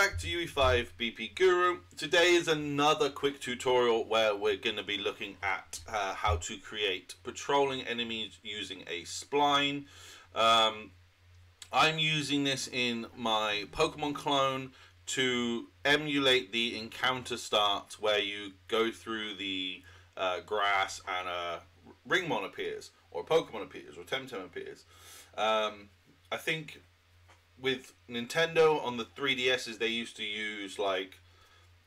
back to UE5 BP Guru. Today is another quick tutorial where we're going to be looking at uh, how to create patrolling enemies using a spline. Um, I'm using this in my Pokemon clone to emulate the encounter start where you go through the uh, grass and a Ringmon appears, or Pokemon appears, or Temtem appears. Um, I think with Nintendo on the 3DSs, they used to use like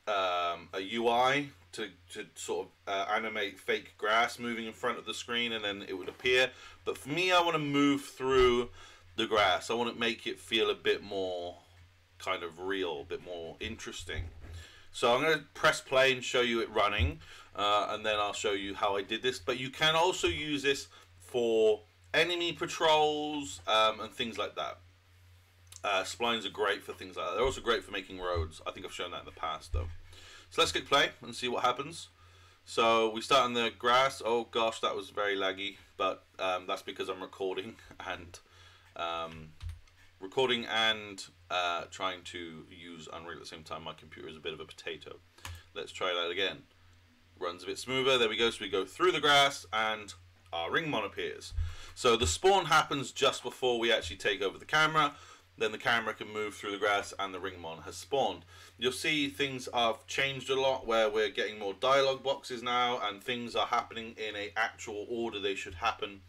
um, a UI to, to sort of uh, animate fake grass moving in front of the screen and then it would appear. But for me, I want to move through the grass. I want to make it feel a bit more kind of real, a bit more interesting. So I'm going to press play and show you it running, uh, and then I'll show you how I did this. But you can also use this for enemy patrols um, and things like that. Uh, splines are great for things like that. They're also great for making roads. I think I've shown that in the past, though. So let's click play and see what happens. So we start in the grass. Oh gosh, that was very laggy, but um, that's because I'm recording and um, recording and uh, trying to use Unreal at the same time. My computer is a bit of a potato. Let's try that again. Runs a bit smoother. There we go. So we go through the grass and our Ringmon appears. So the spawn happens just before we actually take over the camera then the camera can move through the grass and the ringmon has spawned. You'll see things have changed a lot where we're getting more dialogue boxes now and things are happening in a actual order they should happen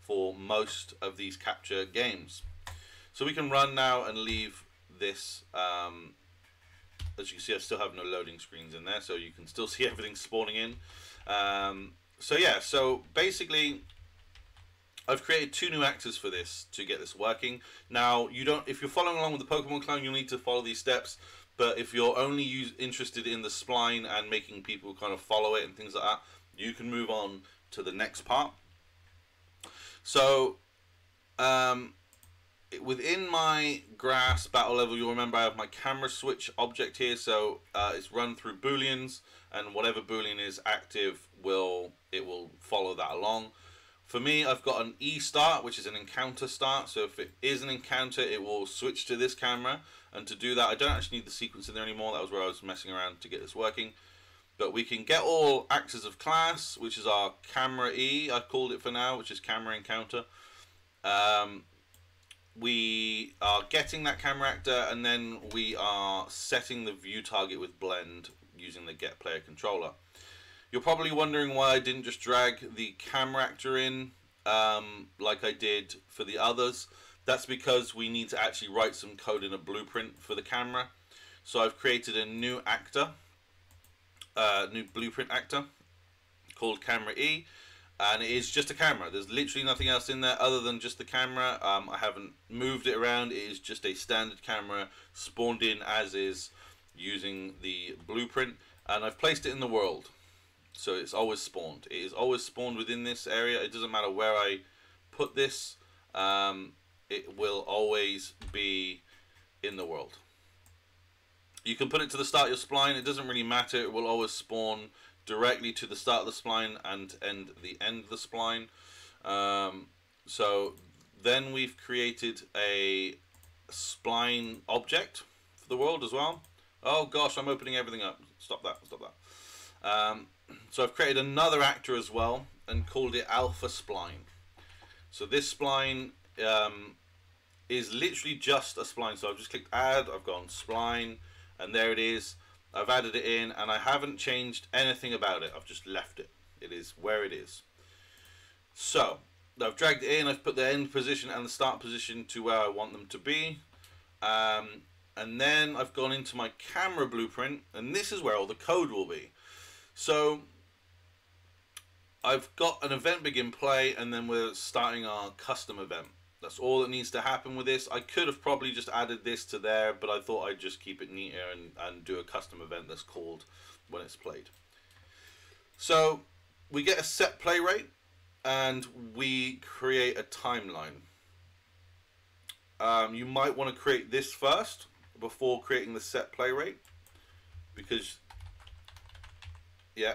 for most of these capture games. So we can run now and leave this um, as you can see I still have no loading screens in there so you can still see everything spawning in. Um, so yeah, so basically I've created two new actors for this to get this working. Now, you don't. If you're following along with the Pokemon clone, you'll need to follow these steps. But if you're only use, interested in the spline and making people kind of follow it and things like that, you can move on to the next part. So, um, within my grass battle level, you'll remember I have my camera switch object here. So uh, it's run through booleans, and whatever boolean is active will it will follow that along. For me, I've got an E start, which is an encounter start. So if it is an encounter, it will switch to this camera. And to do that, I don't actually need the sequence in there anymore. That was where I was messing around to get this working. But we can get all actors of class, which is our camera E, I've called it for now, which is camera encounter. Um, we are getting that camera actor, and then we are setting the view target with blend using the get player controller. You're probably wondering why I didn't just drag the camera actor in um, like I did for the others. That's because we need to actually write some code in a blueprint for the camera. So I've created a new actor, uh, new blueprint actor called Camera E. And it is just a camera. There's literally nothing else in there other than just the camera. Um, I haven't moved it around. It is just a standard camera spawned in as is using the blueprint. And I've placed it in the world. So it's always spawned. It is always spawned within this area. It doesn't matter where I put this. Um, it will always be in the world. You can put it to the start of your spline. It doesn't really matter. It will always spawn directly to the start of the spline and end the end of the spline. Um, so then we've created a spline object for the world as well. Oh gosh, I'm opening everything up. Stop that, stop that. Um, so I've created another actor as well and called it Alpha Spline. So this spline um, is literally just a spline. So I've just clicked add, I've gone spline, and there it is. I've added it in and I haven't changed anything about it. I've just left it. It is where it is. So I've dragged it in, I've put the end position and the start position to where I want them to be. Um, and then I've gone into my camera blueprint and this is where all the code will be. So I've got an event begin play and then we're starting our custom event. That's all that needs to happen with this. I could have probably just added this to there, but I thought I'd just keep it neater and, and do a custom event that's called when it's played. So we get a set play rate and we create a timeline. Um, you might want to create this first before creating the set play rate because yeah.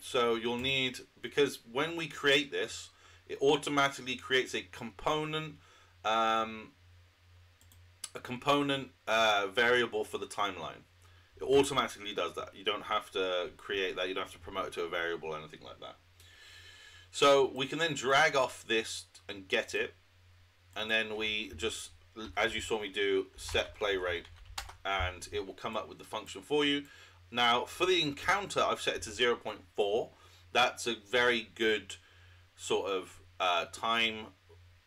So you'll need, because when we create this, it automatically creates a component um, a component uh, variable for the timeline. It automatically does that. You don't have to create that. You don't have to promote it to a variable or anything like that. So we can then drag off this and get it, and then we just, as you saw me do, set play rate, and it will come up with the function for you. Now for the encounter, I've set it to 0.4. That's a very good sort of uh, time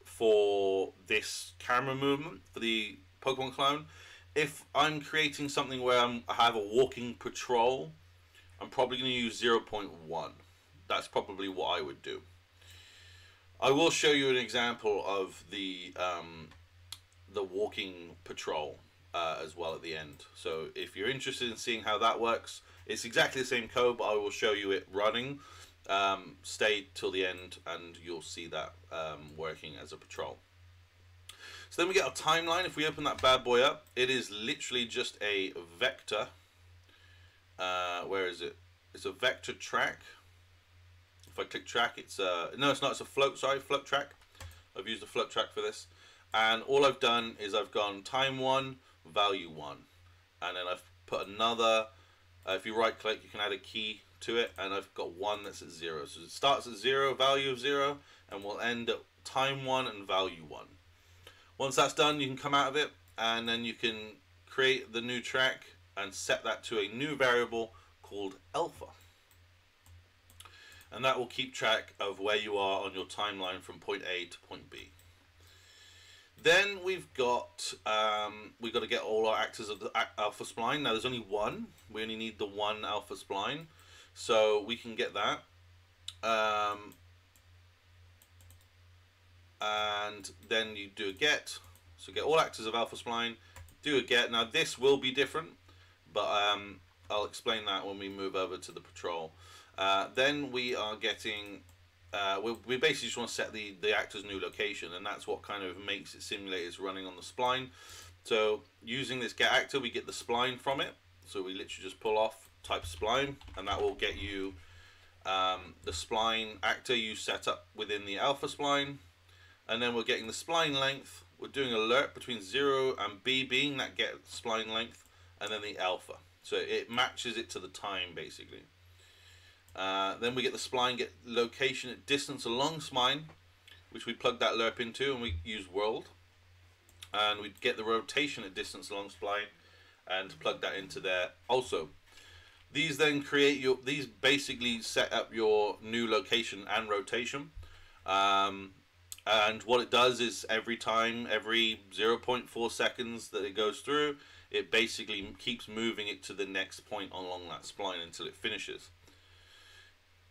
for this camera movement for the Pokemon clone. If I'm creating something where I'm, i have a walking patrol, I'm probably going to use 0.1. That's probably what I would do. I will show you an example of the um, the walking patrol uh, as well at the end. So if you're interested in seeing how that works, it's exactly the same code, but I will show you it running. Um, stay till the end and you'll see that um, working as a patrol. So then we get our timeline. If we open that bad boy up, it is literally just a vector. Uh, where is it? It's a vector track. If I click track, it's a, no, it's not, it's a float, sorry, float track. I've used a float track for this. And all I've done is I've gone time one, value one. And then I've put another, uh, if you right click, you can add a key to it. And I've got one that's at zero. So it starts at zero, value of zero, and we'll end at time one and value one. Once that's done, you can come out of it and then you can create the new track and set that to a new variable called alpha. And that will keep track of where you are on your timeline from point A to point B. Then we've got um, we've got to get all our actors of the alpha spline. Now there's only one. We only need the one alpha spline, so we can get that. Um, and then you do a get. So get all actors of alpha spline, do a get. Now this will be different, but um, I'll explain that when we move over to the patrol. Uh, then we are getting, uh, we, we basically just want to set the, the actor's new location, and that's what kind of makes it simulate is running on the spline. So using this get actor, we get the spline from it. So we literally just pull off type spline, and that will get you um, the spline actor you set up within the alpha spline and then we're getting the spline length. We're doing a lerp between 0 and B being that get spline length, and then the alpha. So it matches it to the time, basically. Uh, then we get the spline, get location at distance along spline, which we plug that lerp into, and we use world. And we get the rotation at distance along spline, and plug that into there also. These then create your, these basically set up your new location and rotation. Um, and what it does is every time, every 0.4 seconds that it goes through, it basically keeps moving it to the next point along that spline until it finishes.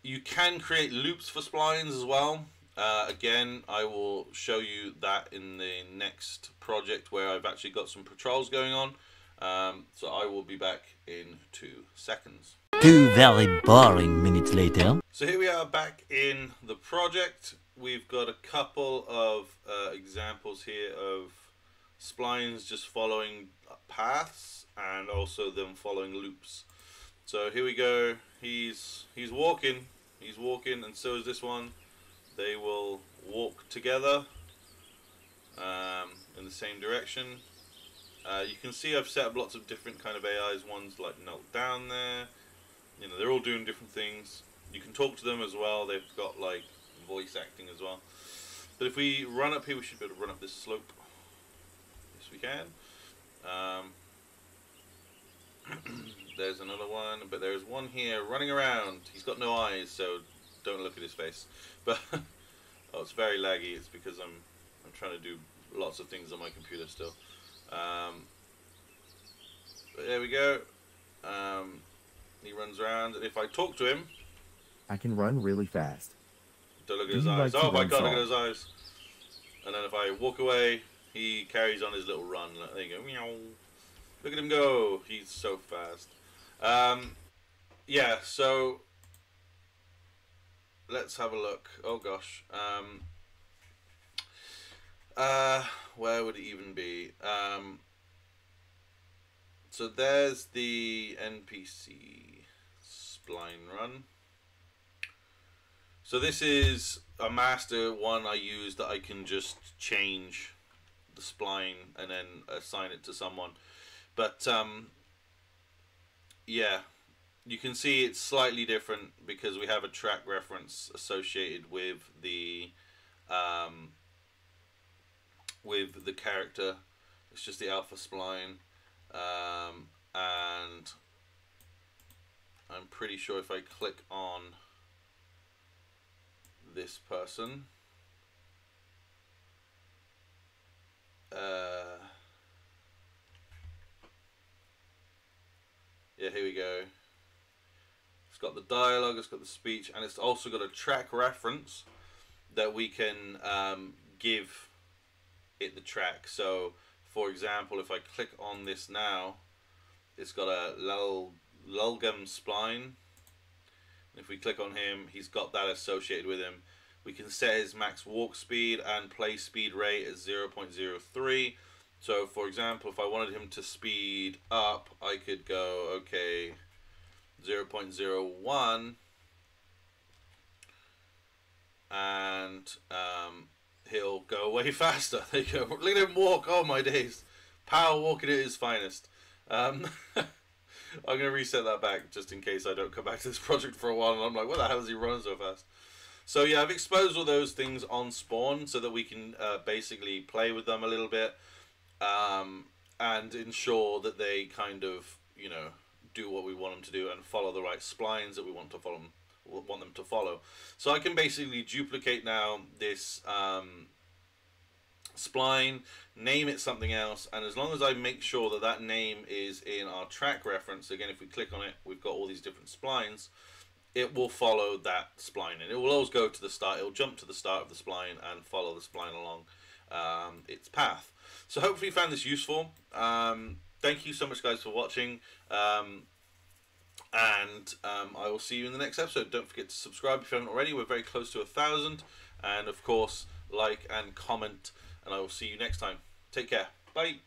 You can create loops for splines as well. Uh, again, I will show you that in the next project where I've actually got some patrols going on. Um, so I will be back in two seconds. Two very boring minutes later. So here we are back in the project we've got a couple of uh, examples here of splines just following paths and also them following loops. So here we go. He's he's walking. He's walking, and so is this one. They will walk together um, in the same direction. Uh, you can see I've set up lots of different kind of AIs. One's like knelt down there. You know, they're all doing different things. You can talk to them as well. They've got like voice acting as well. But if we run up here, we should be able to run up this slope. Yes, we can. Um, there's another one, but there's one here running around. He's got no eyes, so don't look at his face. But oh, it's very laggy. It's because I'm I'm trying to do lots of things on my computer still. Um, but there we go. Um, he runs around, and if I talk to him, I can run really fast. Don't look at his eyes. oh my god, look at his eyes. And then if I walk away, he carries on his little run. There you go. Meow. Look at him go. He's so fast. Um, yeah, so let's have a look. Oh gosh. Um, uh, where would it even be? Um, so there's the NPC spline run. So this is a master one I use that I can just change the spline and then assign it to someone. But um, yeah, you can see it's slightly different because we have a track reference associated with the um, with the character. It's just the alpha spline, um, and I'm pretty sure if I click on this person. Uh, yeah, here we go. It's got the dialogue, it's got the speech, and it's also got a track reference that we can um, give it the track. So, for example, if I click on this now, it's got a Lul Lulgum spline. If we click on him, he's got that associated with him. We can set his max walk speed and play speed rate at 0.03. So, for example, if I wanted him to speed up, I could go, okay, 0.01 and um, he'll go way faster. They go, look at him walk. Oh my days, power walking at his finest. Um, I'm gonna reset that back just in case I don't come back to this project for a while and I'm like, what the hell is he running so fast? So yeah, I've exposed all those things on Spawn so that we can uh, basically play with them a little bit um, and ensure that they kind of, you know, do what we want them to do and follow the right splines that we want to follow them, want them to follow. So I can basically duplicate now this um, spline, name it something else, and as long as I make sure that that name is in our track reference, again, if we click on it, we've got all these different splines, it will follow that spline, and it will always go to the start, it will jump to the start of the spline and follow the spline along um, its path. So hopefully you found this useful. Um, thank you so much, guys, for watching. Um, and um, I will see you in the next episode. Don't forget to subscribe if you haven't already. We're very close to a thousand. And of course, like and comment. And I will see you next time. Take care. Bye.